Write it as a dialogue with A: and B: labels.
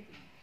A: everything.